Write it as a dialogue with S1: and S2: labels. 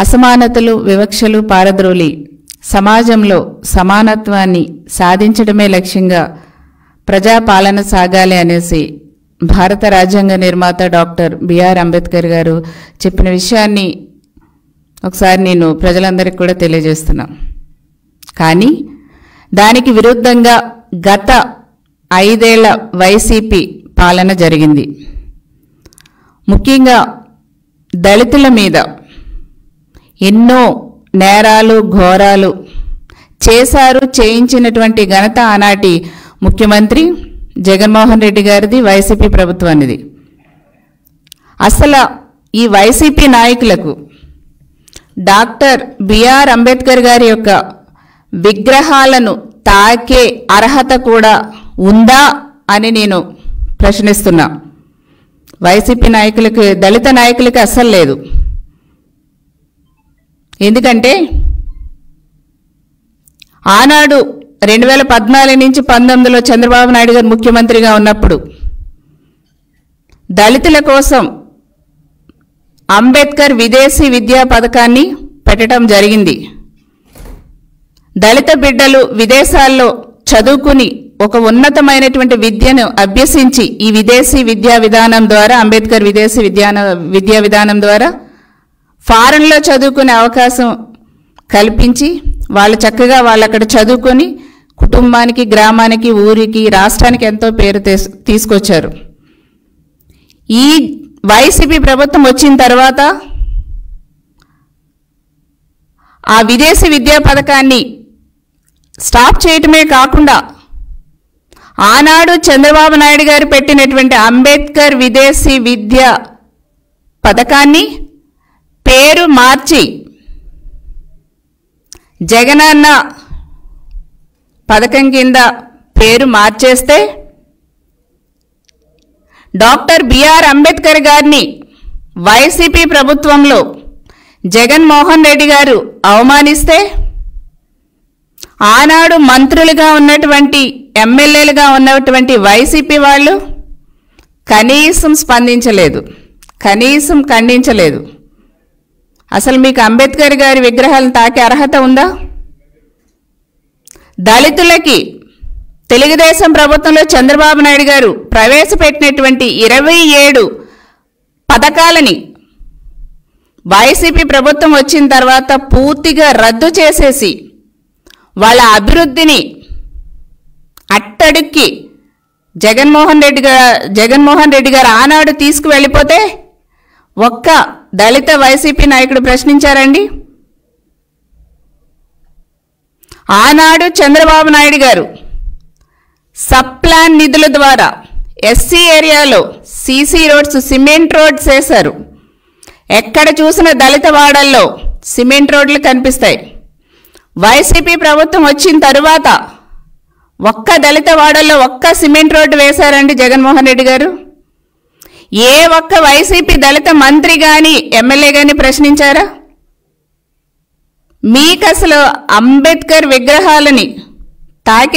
S1: అసమానతలు వివక్షలు పారద్రోలి సమాజంలో సమానత్వాన్ని సాధించడమే లక్ష్యంగా ప్రజాపాలన సాగాలి అనేసి భారత రాజ్యాంగ నిర్మాత డాక్టర్ బిఆర్ అంబేద్కర్ గారు చెప్పిన విషయాన్ని ఒకసారి నేను ప్రజలందరికీ కూడా తెలియజేస్తున్నా. కానీ దానికి విరుద్ధంగా గత ఐదేళ్ళ వైసీపీ పాలన జరిగింది. ముఖ్యంగా దళితుల మీద ఎన్నో నేరాలు ఘోరాలు చేశారు చేయించినటువంటి ఘనత ఆనాటి ముఖ్యమంత్రి జగన్మోహన్ రెడ్డి గారిది వైసీపీ ప్రభుత్వానిది. అసలు ఈ వైసీపీ నాయకులకు డాక్టర్ బిఆర్ అంబేద్కర్ గారి యొక్క విగ్రహాలను తాకే అర్హత కూడా ఉందా అని నేను ప్రశ్నిస్తున్నా. వైసీపీ నాయకులకి దళిత నాయకులకి అస్సలు లేదు. ఎందుకంటే ఆనాడు రెండు వేల పద్నాలుగు నుంచి పంతొమ్మిదిలో చంద్రబాబు నాయుడు గారు ముఖ్యమంత్రిగా ఉన్నప్పుడు దళితుల కోసం అంబేద్కర్ విదేశీ విద్యా పథకాన్ని పెట్టడం జరిగింది. దళిత బిడ్డలు విదేశాల్లో చదువుకుని ఒక ఉన్నతమైనటువంటి విద్యను అభ్యసించి ఈ విదేశీ విద్యా విధానం ద్వారా అంబేద్కర్ విదేశీ విద్యా విద్యా విధానం ద్వారా ఫారెన్లో చదువుకునే అవకాశం కల్పించి వాళ్ళు చక్కగా వాళ్ళు అక్కడ చదువుకొని కుటుంబానికి గ్రామానికి ఊరికి రాష్ట్రానికి ఎంతో పేరు తీసుకొచ్చారు. ఈ వైసీపీ ప్రభుత్వం వచ్చిన తర్వాత ఆ విదేశీ విద్యా పథకాన్ని స్టాప్ చేయటమే కాకుండా ఆనాడు చంద్రబాబు నాయుడు గారు పెట్టినటువంటి అంబేద్కర్ విదేశీ విద్య పథకాన్ని పేరు మార్చి. జగనన్న పథకం కింద పేరు మార్చేస్తే డాక్టర్ బిఆర్ అంబేద్కర్ గారిని వైసీపీ ప్రభుత్వంలో జగన్మోహన్ రెడ్డి గారు అవమానిస్తే ఆనాడు మంత్రులుగా ఉన్నటువంటి ఎమ్మెల్యేలుగా ఉన్నటువంటి వైసీపీ వాళ్ళు కనీసం స్పందించలేదు. కనీసం ఖండించలేదు. అసలు మీకు అంబేద్కర్ గారి విగ్రహాలను తాకే అర్హత ఉందా? దళితులకి తెలుగుదేశం ప్రభుత్వంలో చంద్రబాబు నాయుడు గారు ప్రవేశపెట్టినటువంటి ఇరవై ఏడు పథకాలని వైసీపీ ప్రభుత్వం వచ్చిన తర్వాత పూర్తిగా రద్దు చేసేసి వాళ్ళ అభివృద్ధిని అట్టడుక్కి జగన్మోహన్ రెడ్డి గారు జగన్మోహన్ రెడ్డి గారు ఆనాడు తీసుకువెళ్ళిపోతే ఒక్క దళిత వైసీపీ నాయకుడు ప్రశ్నించారండి. ఆనాడు చంద్రబాబు నాయుడు గారు సప్లాన్ నిధుల ద్వారా ఎస్సీ ఏరియాలో సీసీ రోడ్స్ సిమెంట్ రోడ్స్ వేశారు. ఎక్కడ చూసిన దళిత వాడల్లో సిమెంట్ రోడ్లు కనిపిస్తాయి. వైసీపీ ప్రభుత్వం వచ్చిన తరువాత ఒక్క దళిత వాడల్లో ఒక్క సిమెంట్ రోడ్డు వేశారండి జగన్మోహన్ రెడ్డి గారు. ఏ ఒక్క వైసీపీ దళిత మంత్రి గాని ఎమ్మెల్యే గాని ప్రశ్నించారా? మీకు అసలు అంబేద్కర్ విగ్రహాలని తాకి